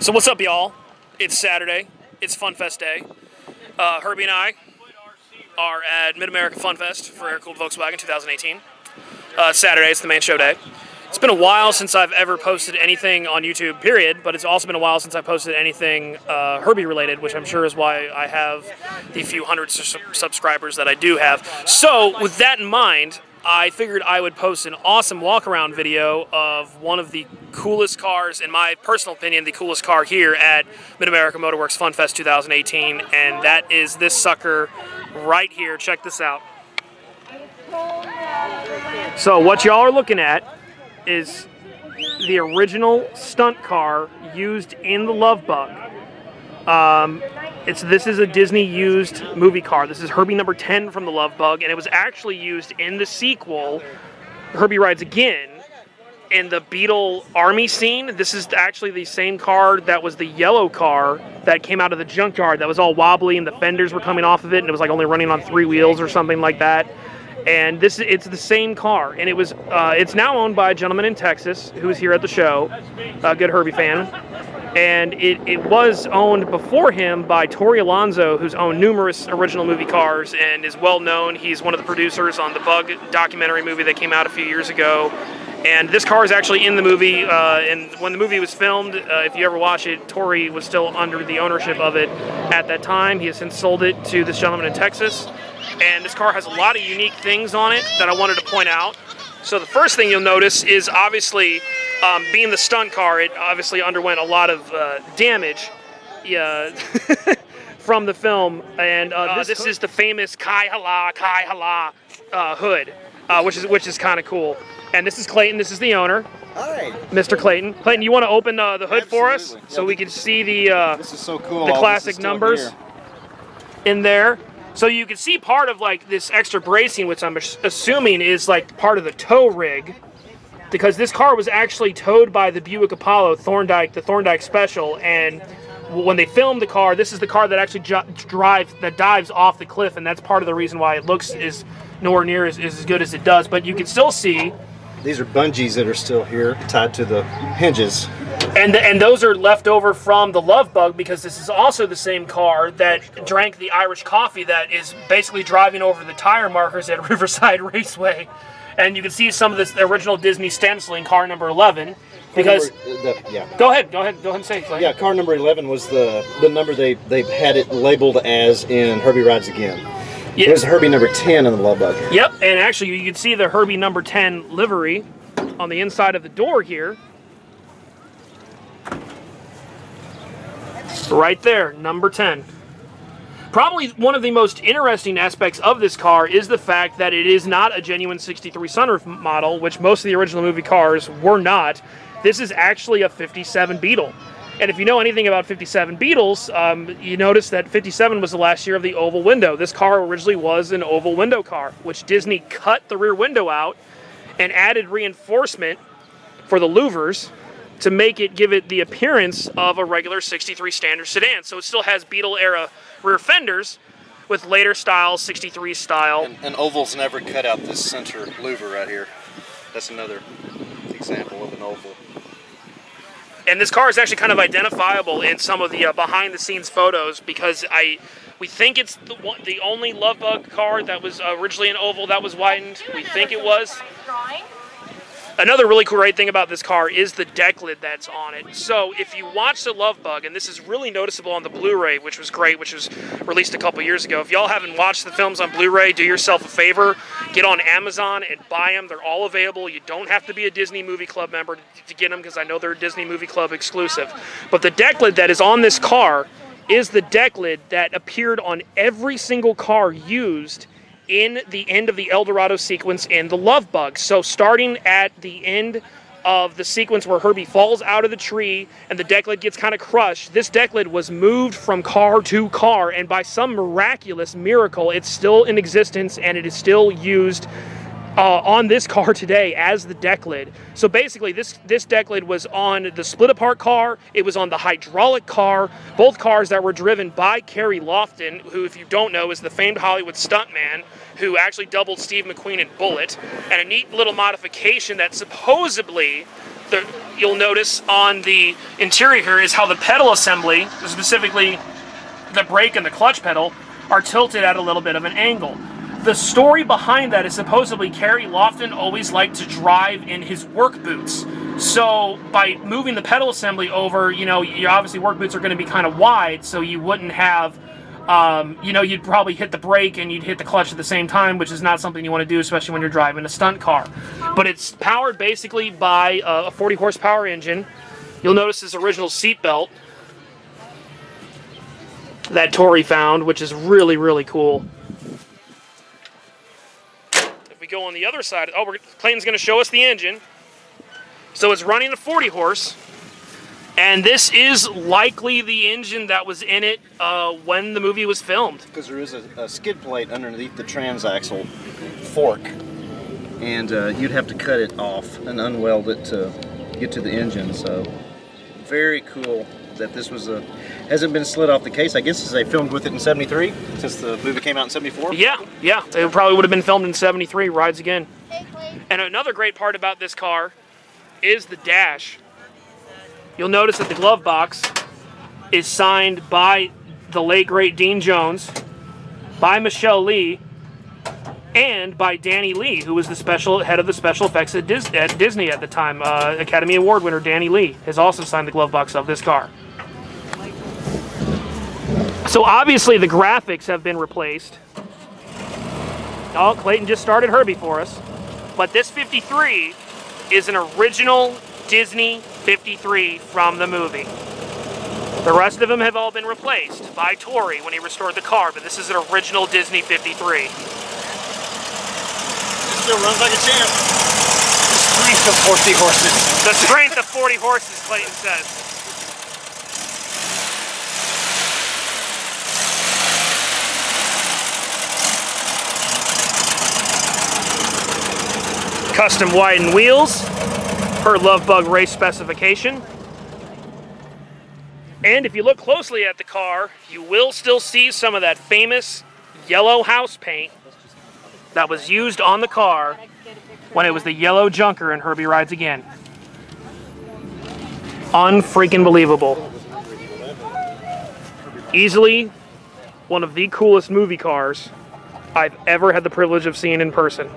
So what's up, y'all? It's Saturday. It's Funfest Day. Uh, Herbie and I are at Mid America Funfest for Air Cooled Volkswagen 2018. Uh, Saturday. It's the main show day. It's been a while since I've ever posted anything on YouTube, period. But it's also been a while since I posted anything uh, Herbie related, which I'm sure is why I have the few hundred su- subscribers that I do have. So with that in mind, I figured I would post an awesome walk around video of one of the coolest cars, in my personal opinion, the coolest car here at Mid America Motorworks Funfest 2018, and that is this sucker right here. Check this out. So, what y'all are looking at is the original stunt car used in the Love Bug. Um, it's this is a Disney used movie car. This is Herbie number 10 from the Love Bug, and it was actually used in the sequel, Herbie Rides Again, in the Beetle Army scene. This is actually the same car that was the yellow car that came out of the junkyard that was all wobbly and the fenders were coming off of it, and it was like only running on three wheels or something like that. And this it's the same car, and it was uh, it's now owned by a gentleman in Texas who was here at the show, a good Herbie fan and it, it was owned before him by Tori Alonso, who's owned numerous original movie cars and is well known. He's one of the producers on the Bug documentary movie that came out a few years ago. And this car is actually in the movie. Uh, and when the movie was filmed, uh, if you ever watch it, Tori was still under the ownership of it at that time. He has since sold it to this gentleman in Texas. And this car has a lot of unique things on it that I wanted to point out. So the first thing you'll notice is obviously um, being the stunt car, it obviously underwent a lot of uh, damage yeah, from the film. And uh, this, this is the famous Kai Hala Kai Hala uh, hood, uh, which is which is kind of cool. And this is Clayton. This is the owner, Hi. Mr. Clayton. Clayton, you want to open uh, the hood for us Absolutely. so we can see the uh, so cool. the all this is classic numbers in there. So you can see part of like this extra bracing, which I'm assuming is like part of the tow rig, because this car was actually towed by the Buick Apollo Thorndyke, the Thorndyke Special, and when they filmed the car, this is the car that actually drives that dives off the cliff, and that's part of the reason why it looks is nowhere near as, as good as it does. But you can still see These are bungees that are still here, tied to the hinges. And and those are left over from the Love Bug because this is also the same car that drank the Irish coffee that is basically driving over the tire markers at Riverside Raceway. And you can see some of this the original Disney stenciling car number 11 because number- the- yeah. go ahead, go ahead, go ahead and say it. Clay. Yeah, car number 11 was the the number they they had it labeled as in Herbie Rides Again. Yeah. There's Herbie number 10 in the Love Bug. Yep, and actually you can see the Herbie number 10 livery on the inside of the door here. Right there, number 10. Probably one of the most interesting aspects of this car is the fact that it is not a genuine 63 sunroof model, which most of the original movie cars were not. This is actually a 57 Beetle. And if you know anything about 57 Beetles, um, you notice that 57 was the last year of the oval window. This car originally was an oval window car, which Disney cut the rear window out and added reinforcement for the louvers to make it give it the appearance of a regular 63 standard sedan. So it still has Beetle era rear fenders with later style 63 style. And, and ovals never cut out this center louver right here. That's another example of an oval. And this car is actually kind of identifiable in some of the uh, behind the scenes photos because I we think it's the one, the only Love Bug car that was originally an oval that was widened. We think it was. Another really cool great thing about this car is the deck lid that's on it. So if you watch the Love Bug, and this is really noticeable on the Blu-ray, which was great, which was released a couple years ago. If y'all haven't watched the films on Blu-ray, do yourself a favor, get on Amazon and buy them. They're all available. You don't have to be a Disney Movie Club member to, get them because I know they're a Disney Movie Club exclusive. But the deck lid that is on this car is the deck lid that appeared on every single car used in the end of the El Dorado sequence in the Love Bug. So starting at the end of the sequence where Herbie falls out of the tree and the deck lid gets kind of crushed, this deck lid was moved from car to car, and by some miraculous miracle, it's still in existence and it is still used uh, on this car today as the deck lid. So basically, this this deck lid was on the split apart car. It was on the hydraulic car. Both cars that were driven by Carey Loftin, who, if you don't know, is the famed Hollywood stuntman who actually doubled Steve McQueen in Bullitt. And a neat little modification that supposedly the, you'll notice on the interior here is how the pedal assembly, specifically the brake and the clutch pedal, are tilted at a little bit of an angle. The story behind that is supposedly Carey Loftin always liked to drive in his work boots. So by moving the pedal assembly over, you know, your obviously work boots are going to be kind of wide, so you wouldn't have, um, you know, you'd probably hit the brake and you'd hit the clutch at the same time, which is not something you want to do, especially when you're driving a stunt car. But it's powered basically by a 40 horsepower engine. You'll notice this original seat belt that Tori found, which is really, really cool. Go on the other side, oh, we're, Clayton's going to show us the engine. So it's running a 40 horse, and this is likely the engine that was in it uh, when the movie was filmed. Because there is a, a skid plate underneath the transaxle fork, and uh, you'd have to cut it off and unweld it to get to the engine. So very cool that this was a hasn't been slid off the case. I guess as they filmed with it in '73 since the movie came out in '74. Yeah, yeah, it probably would have been filmed in '73. Rides again. And another great part about this car is the dash. You'll notice that the glove box is signed by the late great Dean Jones, by Michelle Lee, and by Danny Lee, who was the special head of the special effects at, Dis- at Disney at the time. Uh, Academy Award winner Danny Lee has also signed the glove box of this car. So obviously the graphics have been replaced. Oh, Clayton just started Herbie for us. But this 53 is an original Disney 53 from the movie. The rest of them have all been replaced by Tori when he restored the car, but this is an original Disney 53. Still runs like a champ. The strength of 40 horses. The strength of 40 horses, Clayton says. Custom widened wheels per Lovebug race specification. And if you look closely at the car, you will still see some of that famous yellow house paint that was used on the car when it was the yellow junker in Herbie Rides Again. Unfreaking believable. Easily one of the coolest movie cars I've ever had the privilege of seeing in person.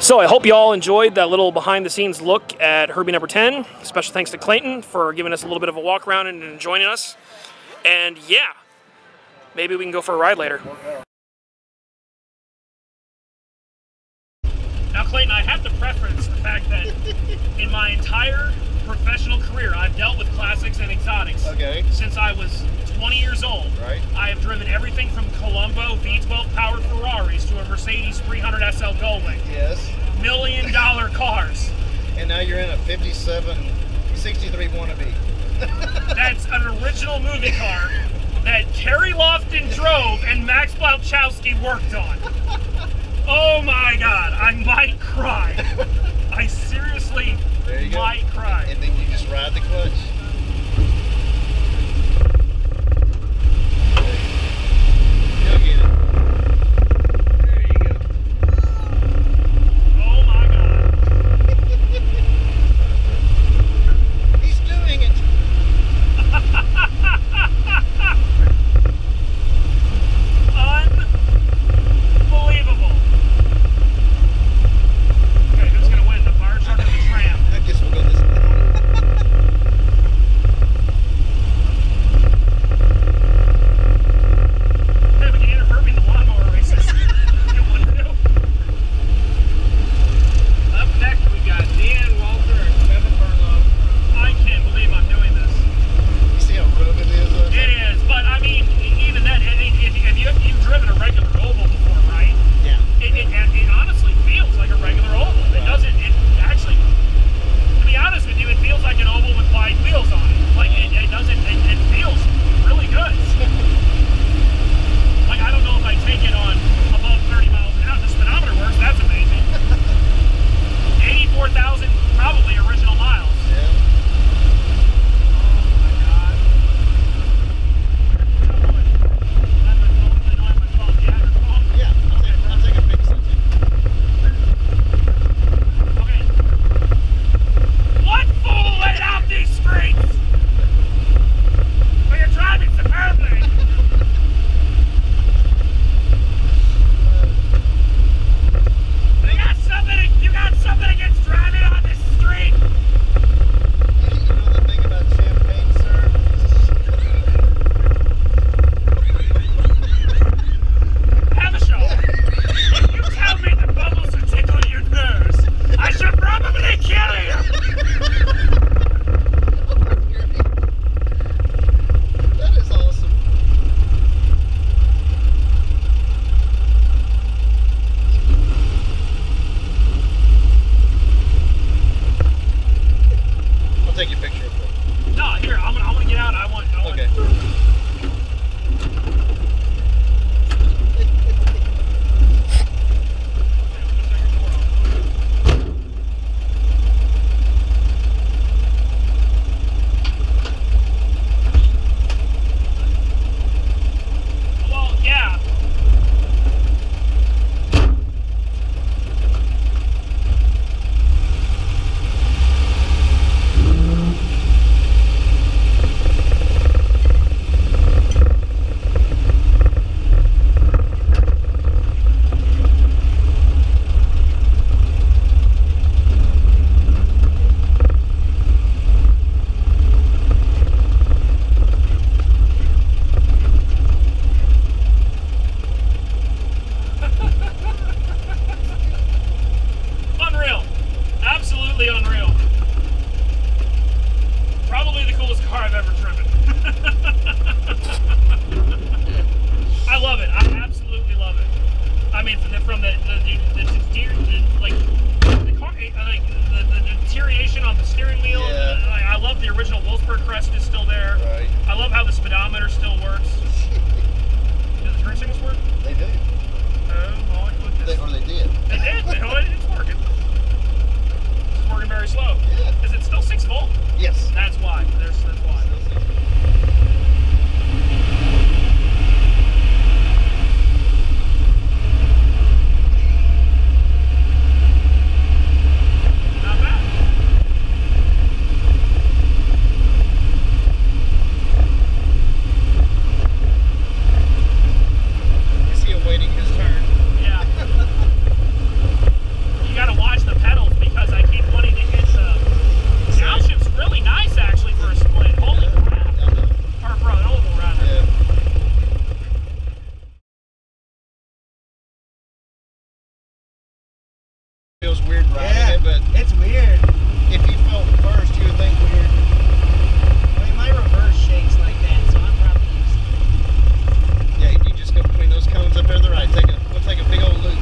So I hope you all enjoyed that little behind the scenes look at Herbie number 10. Special thanks to Clayton for giving us a little bit of a walk around and joining us. And yeah, maybe we can go for a ride later. Now, Clayton, I have to preference the fact that in my entire professional career, I've dealt with classics and exotics. Okay. Since I was 20 years old. Right. I have driven everything from Colombo V12 powered Ferraris to a Mercedes 300 SL Gullwing. Yes. Million dollar cars. And now you're in a 57, 63 wannabe. That's an original movie car that Terry Lofton drove and Max Blachowski worked on. Oh my god, I might the from the the, the, the, the like uh, the car, like the, deterioration on the steering wheel. Yeah. the- I, I love the original Wolfsburg crest is still there. Right. I love how the speedometer still works. Do the turn signals work? They do. Oh, well, I clicked They, or they did. It did. It's working. It's working very slow. Yeah. Is it still six volt? Yes. That's why. There's, that's why. feels weird riding yeah, it, but it's weird. If you felt first, you would think weird. I mean, my reverse shakes like that, so I'm probably used to it. Yeah, you just go between those cones up there to the right. Take a we'll take a big old loop.